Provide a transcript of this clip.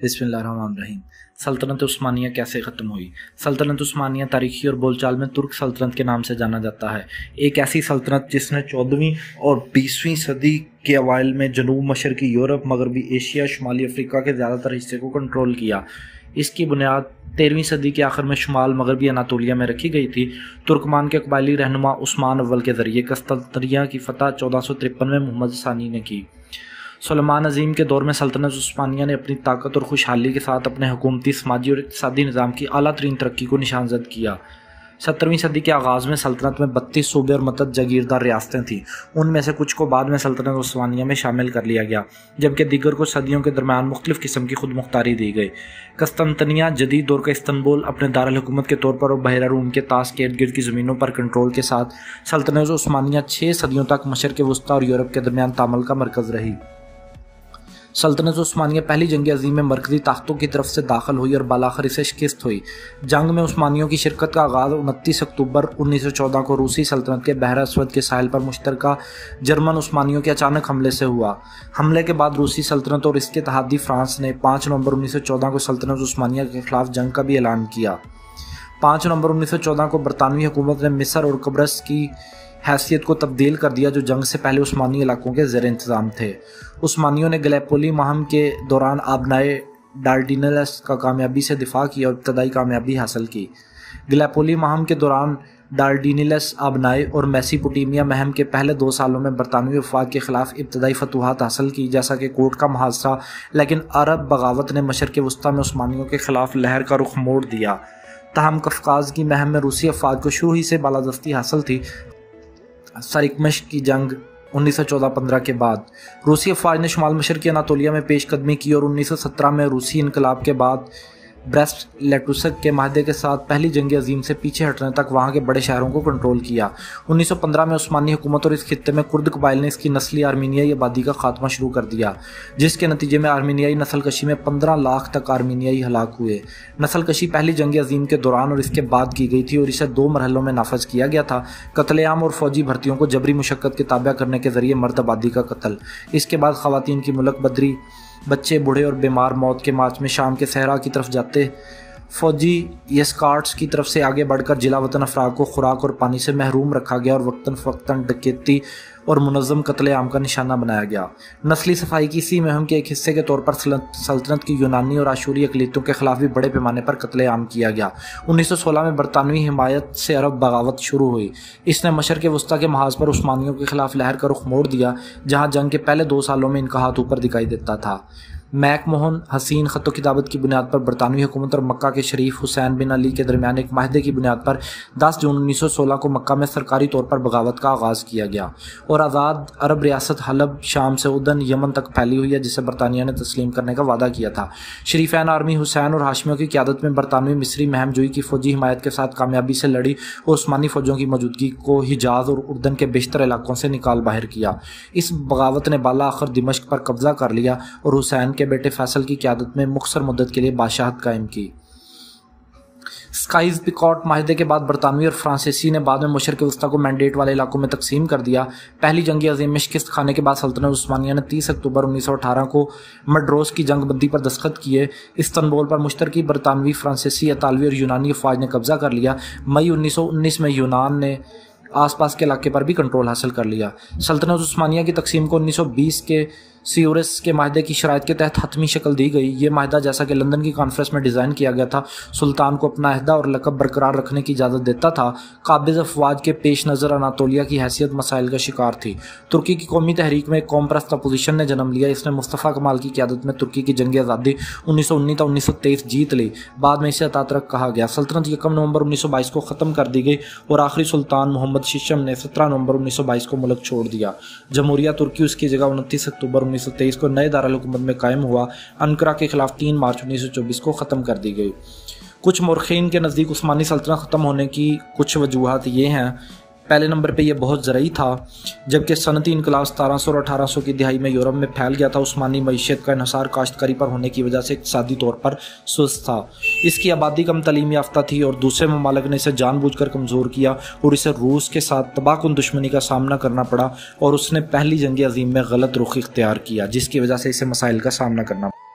रहीम सल्तनत उस्मानिया कैसे ख़त्म हुई? सल्तनत उस्मानिया तारीखी और बोलचाल में तुर्क सल्तनत के नाम से जाना जाता है। एक ऐसी सल्तनत जिसने चौदहवीं और बीसवीं सदी के अवाइल में जनूब मशरकी यूरोप, मगरबी एशिया, शुमाली अफ्रीका के ज़्यादातर हिस्से को कंट्रोल किया। इसकी बुनियाद तेरहवीं सदी के आखिर में शुमाल, मगरबी अनातोलिया में रखी गई थी। तुर्कमान के कबायली रहनुमा उस्मान अव्वल के ज़रिए कस्तरिया की फतह चौदह में मोहम्मद सानी ने की। सलमान अजीम के दौर में सल्तनत उस्मानिया ने अपनी ताकत और खुशहाली के साथ अपने हुकूमती, समाजी और इकतदी निज़ाम की अली तरीन तरक्की को निशानजद किया। सत्रहवीं सदी के आगाज़ में सल्तनत में बत्तीस सूबे और मतद जागीरदार रियासतें थीं। उनमें से कुछ को बाद में सल्तनत उस्मानिया में शामिल कर लिया गया, जबकि दिगर को सदियों के दरमियान मुख्तलिफ़ किस्म की खुद मुख्तारी दी गई। कस्तनतनिया जदीद दौर का इस्तनबुल अपने दारकूमत के तौर पर और बहरा रूम के ताश के इर्द गिर्द की ज़मीनों पर कंट्रोल के साथ सल्तनत उस्मानिया छः सदियों तक मशरक वस्ती और यूरोप के दरमियान तामल का मरकज़ रही। सल्तनत उस्मानिया पहली जंग अजीम में मरकजी ताकतों की तरफ़ से दाखिल हुई और बालाखर इसे शिकस्त हुई। जंग में उस्मानियों की शिरकत का आगाज़ उनतीस अक्टूबर 1914 को रूसी सल्तनत के बहरा असवद के साहिल पर मुश्तर जर्मन उस्मानियों के अचानक हमले से हुआ। हमले के बाद रूसी सल्तनत और इसके तहादी फ्रांस ने पाँच नवंबर 1914 को सल्तनत उस्मानिया के खिलाफ जंग का भी ऐलान किया। पाँच नवंबर 1914 को बरतानवी हुकूमत ने मिस्र और कब्रस की हैसियत को तब्दील कर दिया जो जंग से पहले उस्मानी इलाकों के ज़र इंतज़ाम थे। उस्मानियों ने गलेपोली महम के दौरान आबनाए डार्डिनलस का कामयाबी से दिफा किया और इब्तदाई कामयाबी हासिल की। गलेपोली महम के दौरान डार्डिनलस, आबनाए और मैसीपुटीमिया महम के पहले दो सालों में बरतानवी वफाक के खिलाफ इब्तदाई फतूहत हासिल की, जैसा कि कोर्ट का मुहासरा लेकिन अरब बगावत ने मशर के वस्ती में उस्मानियों के खिलाफ लहर का रुख मोड़ दिया। तहम कफकाज की महम में रूसी अफवाज को शुरू ही से बालादस्ती हासिल थी सरिकमश की जंग 1914-15 के बाद। रूसी अफवाज ने शुमाल मशर की अनातोलिया में पेशकदमी की और 1917 में रूसी इनकलाब के बाद ब्रेस्ट लेटुसक के माहदे के साथ पहली जंग अजीम से पीछे हटने तक वहाँ के बड़े शहरों को कंट्रोल किया। 1915 में उस्मानी हुकूमत और इस खत्े में कुर्द कबाइल ने इसकी नस्ली आर्मीनियाई आबादी का खात्मा शुरू कर दिया, जिसके नतीजे में आर्मीनियाई नस्ल कशी में पंद्रह लाख तक आर्मीनियाई हलाक हुए। नस्ल कशी पहली जंग अजीम के दौरान और इसके बाद की गई थी और इसे दो मरहलों में नाफज किया गया था। कतलेआम और फौजी भर्तियों को जबरी मुशक्क़त के ताबा करने के ज़रिए मर्द आबादी का कत्ल। इसके बाद खातन की मुलक बदरी बच्चे बूढ़े और बीमार मौत के मार्च में शाम के सहरा की तरफ़ जाते। फौजी यस्कार्ट्स की तरफ़ से आगे बढ़कर जिला वतन अफराग को खुराक और पानी से महरूम रखा गया और वक्ता फ़क्ता डकैती और मुनज़म कतले आम का निशाना बनाया गया। नस्ली सफ़ाई की इसी मुहिम के एक हिस्से के तौर पर सल्तनत की यूनानी और आशूरी अकलीतों के खिलाफ भी बड़े पैमाने पर कतले आम किया गया। उन्नीस सौ सोलह में बरतानवी हिमायत से अरब बगावत शुरू हुई। इसने मशर के वस्ती के महाज पर उस्मानियों के खिलाफ लहर का रुख मोड़ दिया, जहाँ जंग के पहले दो सालों में इनका हाथ ऊपर दिखाई देता था। मैक मोहन हसीन ख़त किताबत की बुनियाद पर बरतानवी हुकूमत और मक्का के शरीफ हुसैन बिन अली के दरमियान एक माहदे की बुनियाद पर 10 जून 1916 को मक्का में सरकारी तौर पर बगावत का आगाज़ किया गया। और आज़ाद अरब रियासत हलब शाम से उदन यमन तक फैली हुई है, जिसे बरतानिया ने तस्लीम करने का वादा किया था। शरीफैन आर्मी हुसैन और हाशमियों की क्यादत में बरतानवी मिस्री महम जोई की फौजी हिमायत के साथ कामयाबी से लड़ी और उस्मानी फ़ौजों की मौजूदगी को हिजाज और उर्दन के बेशतर इलाकों से निकाल बाहर किया। इस बगावत ने बाला आखिर दिमश्क पर कब्जा कर लिया और हुसैन के बेटे फैसल की क्यादत में मुख्तर मुद्दत के लिए बादशाहत कायम की। स्काइज पिकॉट माहदे के बाद बरतानवी और फ्रांसीसी ने बाद में मुशर के वस्ता को मैंडेट वाले इलाकों में तकसीम कर दिया। पहली जंगी अजीम में शिकस्त खाने के बाद सल्तनत उस्मानिया ने 30 अक्टूबर 1918 को मड्रोस की जंग बंदी पर दस्तखत किए। इस्तनबुल पर मुश्तर की बरतानवी, फ्रांसीसी अतालवी और यूनानी अफवाज ने कब्जा कर लिया। मई 1919 में यूनान ने आसपास के इलाके पर भी कंट्रोल हासिल कर लिया। सल्तनत उस्मानिया की तकसीम को 1920 के सीओरस के माहदे की शरात के तहत हतमी शक्ल दी गई। ये माहदा जैसा कि लंदन की कॉन्फ्रेंस में डिज़ाइन किया गया था, सुल्तान को अपना अहदा और लकब बरकरार रखने की इजाज़त देता था, काबिज अफवाज के पेश नज़र अनातोलिया की हैसियत मसाइल का शिकार थी। तुर्की की कौमी तहरीक में एक कौम प्रस्त अपोजिशन ने जन्म लिया। इसने मुस्तफ़ा कमाल की क्यादत में तुर्की की जंग आज़ादी उन्नीस सौ उन्नीस उन्नीस सौ तेईस जीत ली। बाद में इसे अतातरक कहा गया। सल्तनत यकम नवंबर उन्नीस सौ बाईस को ख़त्म कर दी गई और आखिरी सुल्तान मोहम्मद शिशम ने सत्रह नवंबर उन्नीस सौ बाईस को मुल्क छोड़ दिया। जमहूरिया तुर्की उसकी जगह उनतीस अक्टूबर उन्नीस सौ तेईस को नए दारकूमत में कायम हुआ। अनकरा के खिलाफ 3 मार्च उन्नीस सौ चौबीस को ख़त्म कर दी गई। कुछ मरखीन के नज़दीक उस्मानी सल्तनत ख़त्म होने की कुछ वजूहत ये हैं पहले नंबर पे ये बहुत ज़रूरी था, जबकि सनती इनकलाब सतारह सौ और अठारह सौ की दिहाई में यूरोप में फैल गया था। उस्मानी मीशत का इसार काश्तकारी पर होने की वजह से इकसादी तौर पर सुस्त था। इसकी आबादी कम तलीम याफ्ता थी और दूसरे ममालक ने इसे जानबूझकर कमज़ोर किया और इसे रूस के साथ तबाहकुन दुश्मनी का सामना करना पड़ा और उसने पहली जंग अजीम में गलत रुख इख्तियार किया, जिसकी वजह से इसे मसाइल का सामना करना पड़ा